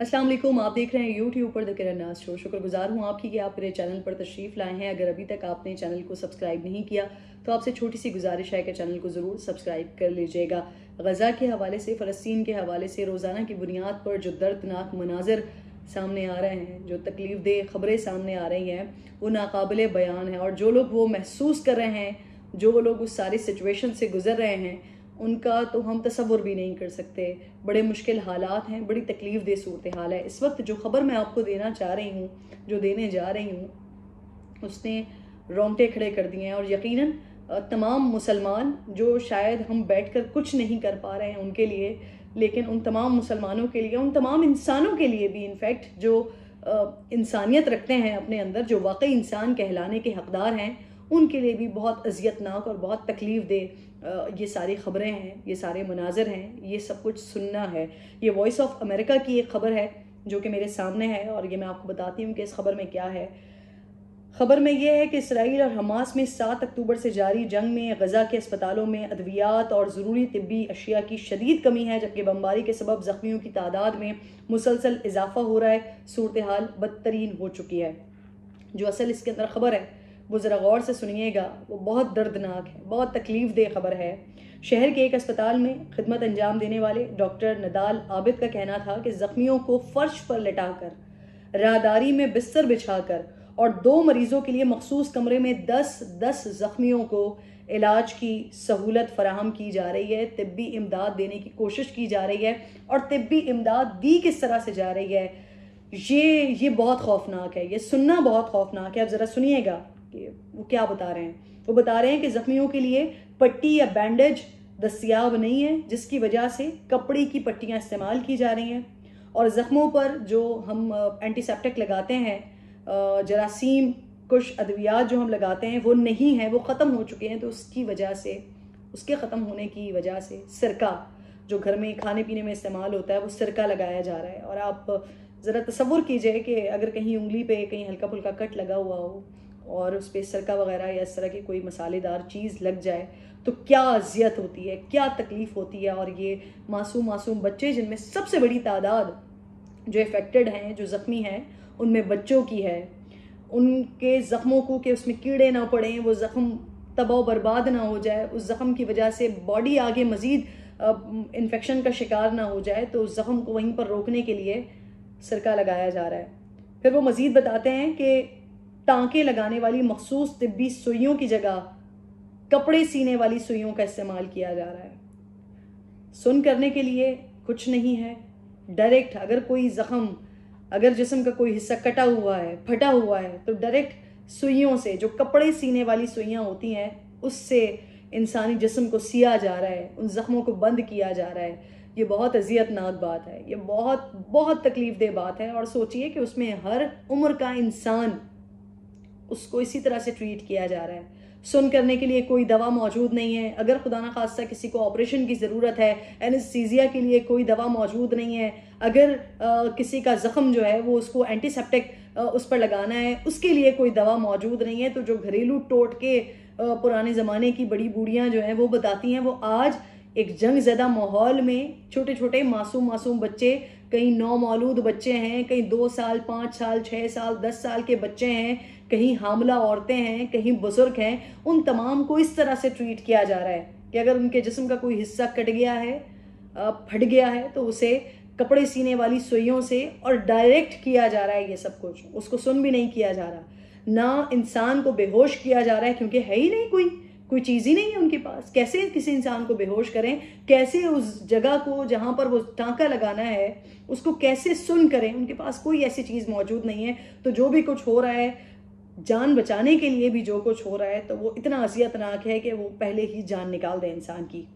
अस्सलाम वालेकुम, आप देख रहे हैं यूट्यूब पर द किरण नाज शो शुक्रगुजार हूँ आपकी कि आप मेरे चैनल पर तशरीफ़ लाए हैं। अगर अभी तक आपने चैनल को सब्सक्राइब नहीं किया तो आपसे छोटी सी गुजारिश है कि चैनल को ज़रूर सब्सक्राइब कर लीजिएगा। गज़ा के हवाले से, फ़लस्तीन के हवाले से, रोज़ाना की बुनियाद पर जो दर्दनाक मनाजर सामने आ रहे हैं, जो तकलीफ़ दे खबरें सामने आ रही हैं, वो नाकबिल बयान है। और जो लोग वो महसूस कर रहे हैं, जो वो लोग उस सारी सिचुएशन से गुजर रहे हैं उनका तो हम तस्वुर भी नहीं कर सकते। बड़े मुश्किल हालात हैं, बड़ी तकलीफ़ दे सूरत हाल है। इस वक्त जो ख़बर मैं आपको देना चाह रही हूँ, जो देने जा रही हूँ, उसने रोंगटे खड़े कर दिए हैं और यकीनन तमाम मुसलमान जो शायद हम बैठकर कुछ नहीं कर पा रहे हैं उनके लिए, लेकिन उन तमाम मुसलमानों के लिए, उन तमाम इंसानों के लिए भी, इनफैक्ट जो इंसानियत रखते हैं अपने अंदर, जो वाकई इंसान कहलाने के हकदार हैं, उनके लिए भी बहुत अजियतनाक और बहुत तकलीफ़ दे ये सारी ख़बरें हैं, ये सारे मनाजर हैं, ये सब कुछ सुनना है। ये वॉइस ऑफ़ अमेरिका की एक ख़बर है, जो कि मेरे सामने है और ये मैं आपको बताती हूँ कि इस खबर में क्या है। खबर में यह है कि इसराइल और हमास में सात अक्टूबर से जारी जंग में, गज़ा के अस्पतालों में अद्वियात और ज़रूरी तबी अशिया की शदीद कमी है, जबकि बमबारी के सबब ज़ख्मियों की तादाद में मुसलसल इजाफा हो रहा है। सूरत हाल बदतरीन हो चुकी है। जो असल इसके अंदर ख़बर है वो ज़रा गौर से सुनिएगा, वो बहुत दर्दनाक है, बहुत तकलीफ़ दे खबर है। शहर के एक अस्पताल में खिदमत अंजाम देने वाले डॉक्टर नदाल आबिद का कहना था कि ज़ख्मियों को फ़र्श पर लटाकर, राहदारी में बिस्तर बिछाकर और दो मरीज़ों के लिए मखसूस कमरे में दस दस ज़ख्मियों को इलाज की सहूलत फराहम की जा रही है, तिब्बी इमदाद देने की कोशिश की जा रही है और तिब्बी इमदाद दी किस तरह से जा रही है, ये ये बहुत खौफनाक है, ये सुनना बहुत खौफनाक है। अब ज़रा सुनिएगा। कि वो क्या बता रहे हैं? वो बता रहे हैं कि ज़ख्मियों के लिए पट्टी या बैंडेज दस्तियाब नहीं है, जिसकी वजह से कपड़े की पट्टियाँ इस्तेमाल की जा रही हैं। और ज़ख्मों पर जो हम एंटीसेप्टिक लगाते हैं जरासीम कुछ अद्वियात जो हम लगाते हैं, वो नहीं है, वो ख़त्म हो चुके हैं तो उसकी वजह से, उसके ख़त्म होने की वजह से सिरका जो घर में खाने पीने में इस्तेमाल होता है, वो सिरका लगाया जा रहा है। और आप ज़रा तस्वुर कीजिए कि अगर कहीं उंगली पे कहीं हल्का फुल्का कट लगा हुआ हो और उस पर सरका वगैरह या इस तरह की कोई मसालेदार चीज़ लग जाए तो क्या अजियत होती है, क्या तकलीफ़ होती है? और ये मासूम मासूम बच्चे जिनमें सबसे बड़ी तादाद जो इफ़ेक्टेड हैं, जो ज़ख्मी हैं, उनमें बच्चों की है। उनके ज़ख्मों को कि उसमें कीड़े ना पड़ें, वो ज़ख्म तबाह बर्बाद ना हो जाए, उस ज़ख्म की वजह से बॉडी आगे मज़ीद इन्फेक्शन का शिकार ना हो जाए तो उस ज़ख्म को वहीं पर रोकने के लिए सरका लगाया जा रहा है। फिर वो मज़ीद बताते हैं कि टांके लगाने वाली मखसूस तिब्बी सुइयों की जगह कपड़े सीने वाली सुइयों का इस्तेमाल किया जा रहा है। सुन करने के लिए कुछ नहीं है। डायरेक्ट अगर कोई जख्म, अगर जिसम का कोई हिस्सा कटा हुआ है, फटा हुआ है तो डायरेक्ट सुइयों से जो कपड़े सीने वाली सुइयाँ होती हैं, उससे इंसानी जिसम को सिया जा रहा है, उन जख्मों को बंद किया जा रहा है। ये बहुत अजियतनाक बात है। ये बहुत बहुत तकलीफ़ दे बात है। और सोचिए कि उसमें हर उम्र का इंसान उसको इसी तरह से ट्रीट किया जा रहा है। सुन करने के लिए कोई दवा मौजूद नहीं है। अगर खुदा ना खास्ता किसी को ऑपरेशन की ज़रूरत है एनसीजिया के लिए कोई दवा मौजूद नहीं है अगर आ, किसी का ज़ख्म जो है वो उसको एंटीसेप्टिक उस पर लगाना है उसके लिए कोई दवा मौजूद नहीं है। तो जो घरेलू टोट के पुराने ज़माने की बड़ी बूढ़ियाँ जो हैं वो बताती हैं वो आज एक जंग ज़दा माहौल में छोटे छोटे मासूम मासूम बच्चे कहीं नौ मौलूद बच्चे हैं कहीं दो साल पाँच साल छः साल दस साल के बच्चे हैं कहीं हामला औरतें हैं, कहीं बुज़ुर्ग हैं, उन तमाम को इस तरह से ट्रीट किया जा रहा है कि अगर उनके जिस्म का कोई हिस्सा कट गया है फट गया है तो उसे कपड़े सीने वाली सुइयों से और डायरेक्ट किया जा रहा है ये सब कुछ। उसको सुन भी नहीं किया जा रहा। ना इंसान को बेहोश किया जा रहा है क्योंकि है ही नहीं कोई कोई चीज़ ही नहीं है उनके पास। कैसे किसी इंसान को बेहोश करें? कैसे उस जगह को जहाँ पर वो टांका लगाना है, उसको कैसे सुन करें? उनके पास कोई ऐसी चीज़ मौजूद नहीं है। तो जो भी कुछ हो रहा है जान बचाने के लिए भी जो कुछ हो रहा है तो वो इतना अजियतनाक है कि वो पहले ही जान निकाल दे इंसान की।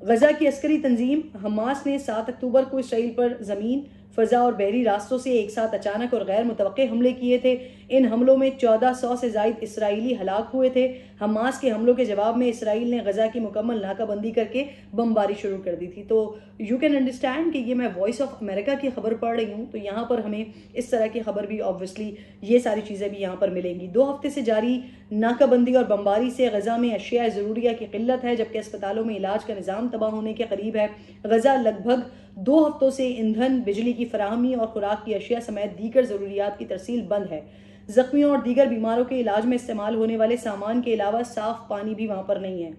गजा की अस्करी तंजीम, हमास ने सात अक्टूबर को इसराइल पर ज़मीन, फ़ज़ा और बहरी रास्तों से एक साथ अचानक और गैर मुतव हमले किए थे। इन हमलों में चौदह सौ से जायद इसराइली हलाक हुए थे। हमास के हमलों के जवाब में इसराइल ने गजा की मुकम्मल नाकाबंदी करके बमबारी शुरू कर दी थी। तो यू कैन अंडरस्टैंड कि ये मैं वॉइस ऑफ़ अमेरिका की खबर पढ़ रही हूँ तो यहाँ पर हमें इस तरह की खबर भी ऑब्वियसली ये सारी चीज़ें भी यहाँ पर मिलेंगी। दो हफ़्ते से जारी नाकाबंदी और बमबारी से गजा में अशिया ज़रूरिया की किल्लत है, जबकि अस्पतालों में इलाज का निज़ाम तबाह होने के करीब है। गजा लगभग दो हफ्तों से ईंधन, बिजली की फराहमी और खुराक की अशिया समेत दीगर जरूरियात की तरसील बंद है। जख्मियों और दीगर बीमारों के इलाज में इस्तेमाल होने वाले सामान के अलावा साफ़ पानी भी वहाँ पर नहीं है।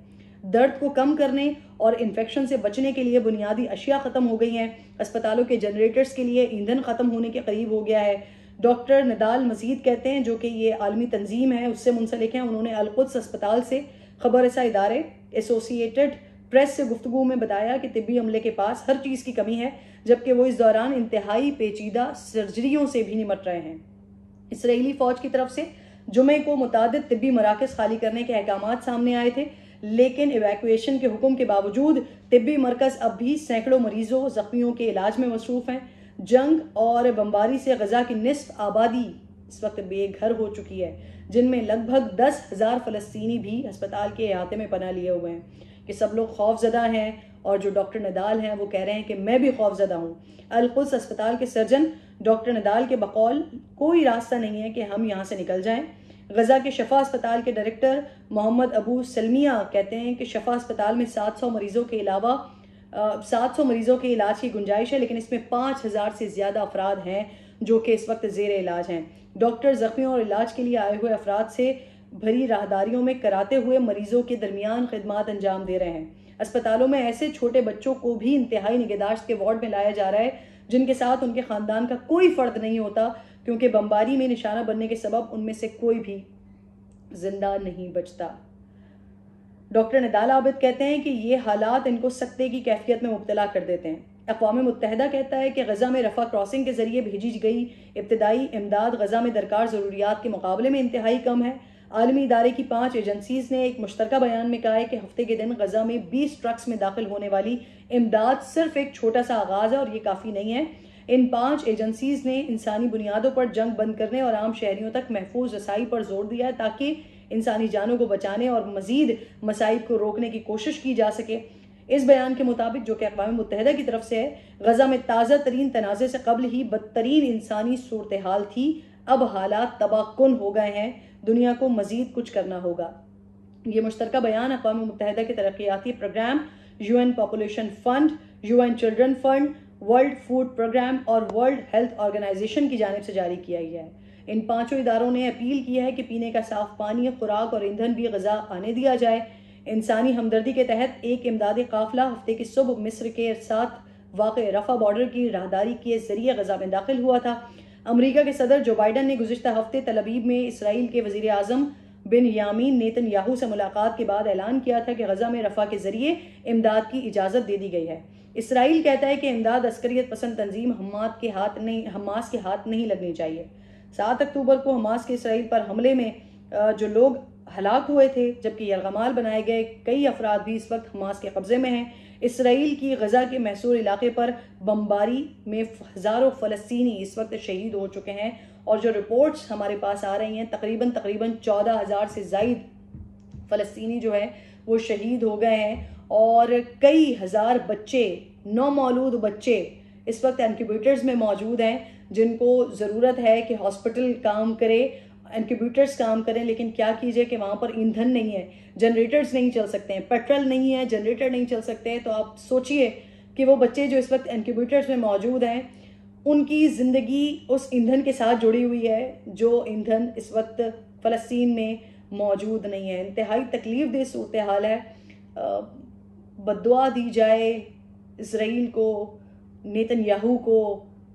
दर्द को कम करने और इन्फेक्शन से बचने के लिए बुनियादी अशिया खत्म हो गई हैं। अस्पतालों के जनरेटर्स के लिए ईंधन खत्म होने के करीब हो गया है। डॉक्टर नदाल मजीद कहते हैं, जो कि ये आलमी तंजीम है, उससे मुंसलिक हैं। उन्होंने अलकुद्स अस्पताल से खबर ऐसा इदारे एसोसिएटेड प्रेस से गुफ्तु में बताया कि तिब्बी अमले के पास हर चीज़ की कमी है, जबकि वो इस दौरान इंतहाई पेचीदा सर्जरियों से भी निमट रहे हैं। इसराइली फौज की तरफ़ से जुमे को मुताद तिब्बी मराकज खाली करने के अहकाम सामने आए थे, लेकिन इवैक्यूएशन के हुक्म के बावजूद तिब्बी मरकज अब भी सैकड़ों मरीजों, जख्मियों के इलाज में मसरूफ हैं। जंग और बमबारी से गजा की निसफ आबादी इस वक्त बेघर हो चुकी है, जिनमें लगभग दस हज़ार फलस्तीनी भी अस्पताल के अहाते में पना लिए हुए हैं। कि सब लोग खौफजदा हैं और जो डॉक्टर नदाल हैं, वो कह रहे हैं कि मैं भी खौफजदा हूँ। अलकुस अस्पताल के सर्जन डॉक्टर नदाल के बकौल, कोई रास्ता नहीं है कि हम यहाँ से निकल जाएँ। गजा के शफा अस्पताल के डायरेक्टर मोहम्मद अबू सलमिया कहते हैं कि शफा अस्पताल में 700 मरीजों के अलावा सात सौ मरीजों के इलाज की गुंजाइश है, लेकिन इसमें पाँच हज़ार से ज़्यादा अफराद हैं जो कि इस वक्त जेर इलाज हैं। डॉक्टर जख्मियों और इलाज के लिए आए हुए अफराद से भरी राहदारियों में कराते हुए मरीजों के दरमियान खदमात अंजाम दे रहे हैं। अस्पतालों में ऐसे छोटे बच्चों को भी इंतहाई निगहदाश्त के वार्ड में लाया जा रहा है, जिनके साथ उनके ख़ानदान का कोई फ़र्द नहीं होता, क्योंकि बमबारी में निशाना बनने के सबब उनमें से कोई भी ज़िंदा नहीं बचता। डॉक्टर नदाल आबिद कहते हैं कि ये हालात इनको सख्ते की कैफियत में मुबतला कर देते हैं। अकवा मुतहदा कहता है कि गज़ा में रफ़ा क्रॉसिंग के ज़रिए भेजी गई इब्तदाई इमदाद गज़ा में दरकार ज़रूरियात के मुकाबले में इंतहाई कम है। आलमी इदारे की पाँच एजेंसीज ने एक मुश्तर बयान में कहा है कि हफ़्ते के दिन गजा में बीस ट्रक्स में दाखिल होने वाली इमदाद सिर्फ़ एक छोटा सा आगाज़ है और ये काफ़ी नहीं है। इन पाँच एजेंसीज ने इंसानी बुनियादों पर जंग बंद करने और आम शहरियों तक महफूज रसाई पर ज़ोर दिया है ताकि इंसानी जानों को बचाने और मजीद मसाइब को रोकने की कोशिश की जा सके। इस बयान के मुताबिक, जो कि अकवा मुतहदा की तरफ़ से है, गजा में ताज़ा तरीन तनाज़े से कबल ही बदतरीन इंसानी सूरत हाल थी। अब हालात तबाहकुन हो गए हैं। दुनिया को मजीद कुछ करना होगा। ये मुश्तर बयान अकवा मुतहदा के तरक्याती programme U N population fund U N children fund, world food programme और वर्ल्ड हेल्थ ऑर्गेनाइजेशन की जानब से जारी किया गया है। इन पाँचों इदारों ने अपील की है कि पीने का साफ़ पानी, खुराक और ईंधन भी गजा आने दिया जाए। इंसानी हमदर्दी के तहत एक इमदादी काफिला हफ़्ते की सुबह मिस्र के साथ वाक़ रफा बॉर्डर की राहदारी के ज़रिए गजा में दाखिल हुआ था। अमरीका के सदर जो बाइडन ने गुजशत हफ़्ते तलबीब में इसराइल के वज़ीर अजम बिन यामीन नेतन याहू से मुलाकात के बाद ऐलान किया था कि गजा में रफा के ज़रिए इमदाद की इजाज़त दे दी गई है। इसराइल कहता है कि इमदाद अस्करियत पसंद तंजीम हमाद के हाथ नहीं हमास के हाथ नहीं लगनी चाहिए। सात अक्टूबर को हमास के इसराइल पर हमले में जो लोग हलाक हुए थे, जबकि यरगमाल बनाए गए कई अफराद भी इस वक्त हमास के कब्जे में हैं इसराइल की गजा के मैसूर इलाके पर बमबारी में हज़ारों फ़लस्तीनी इस वक्त शहीद हो चुके हैं और जो रिपोर्ट्स हमारे पास आ रही हैं, तकरीबन तकरीबन चौदह हज़ार से जायद फ़लस्तीनी जो है, वो शहीद हो गए हैं और कई हज़ार बच्चे, नौमौलूद बच्चे इस वक्त इनक्यूबेटर्स में मौजूद हैं, जिनको ज़रूरत है कि हॉस्पिटल काम करे इनक्यूबेटर्स काम करें, लेकिन क्या कीजिए कि वहाँ पर ईंधन नहीं है जनरेटर्स नहीं चल सकते हैं पेट्रोल नहीं है जनरेटर नहीं चल सकते हैं तो आप सोचिए कि वो बच्चे जो इस वक्त इनक्यूबेटर्स में मौजूद हैं, उनकी ज़िंदगी उस ईंधन के साथ जुड़ी हुई है, जो ईंधन इस वक्त फ़लस्तीन में मौजूद नहीं है। इंतहाई तकलीफ़ दे सूरत हाल है बदुआ दी जाए इसराइल को नेतन याहू को,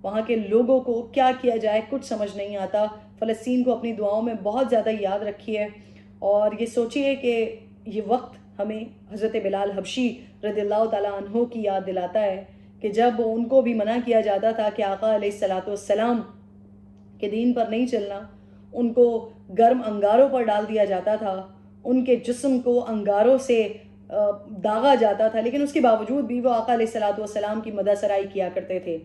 वहाँ के लोगों को क्या किया जाए, कुछ समझ नहीं आता। फ़लस्तीन को अपनी दुआओं में बहुत ज़्यादा याद रखिए और ये सोचिए कि ये वक्त हमें हज़रत बिलाल हबशी रदील्ला तहों की याद दिलाता है कि जब उनको भी मना किया जाता था कि आका सलाम के दीन पर नहीं चलना, उनको गर्म अंगारों पर डाल दिया जाता था, उनके जिस्म को अंगारों से दागा जाता था, लेकिन उसके बावजूद भी वो आका सलाम की मदसराई किया करते थे।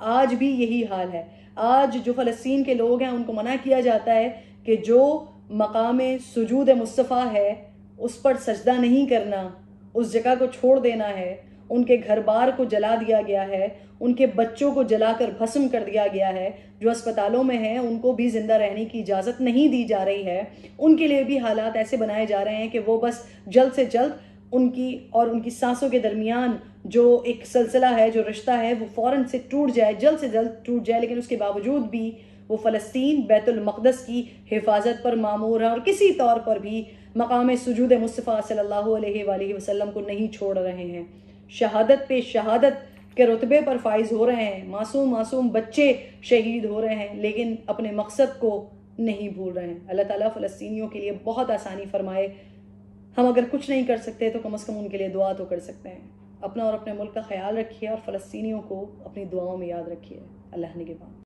आज भी यही हाल है। आज जो फ़लस्तीन के लोग हैं, उनको मना किया जाता है कि जो मकाम सजूद मुस्तफ़ा है, उस पर सजदा नहीं करना, उस जगह को छोड़ देना है, उनके घर बार को जला दिया गया है, उनके बच्चों को जलाकर भस्म कर दिया गया है, जो अस्पतालों में हैं, उनको भी ज़िंदा रहने की इजाज़त नहीं दी जा रही है। उनके लिए भी हालात ऐसे बनाए जा रहे हैं कि वो बस जल्द से जल्द उनकी और उनकी सांसों के दरमियान जो एक सिलसिला है, जो रिश्ता है, वो फ़ौरन से टूट जाए, जल्द से जल्द टूट जाए, लेकिन उसके बावजूद भी वो फ़लस्तीन बैतुलमक़दस की हिफाजत पर मामूर है और किसी तौर पर भी मकाम सजूद मुस्तफ़ा अलैहि वसल्लम को नहीं छोड़ रहे हैं। शहादत पे शहादत के रुतबे पर फाइज हो रहे हैं, मासूम मासूम बच्चे शहीद हो रहे हैं, लेकिन अपने मकसद को नहीं भूल रहे हैं। अल्लाह ताला फ़लस्तीनियों के लिए बहुत आसानी फरमाए हम अगर कुछ नहीं कर सकते तो कम अज़ कम उनके लिए दुआ तो कर सकते हैं। अपना और अपने मुल्क का ख्याल रखिए और फ़लस्तियों को अपनी दुआओं में याद रखिए। अल्लाह ने के बाद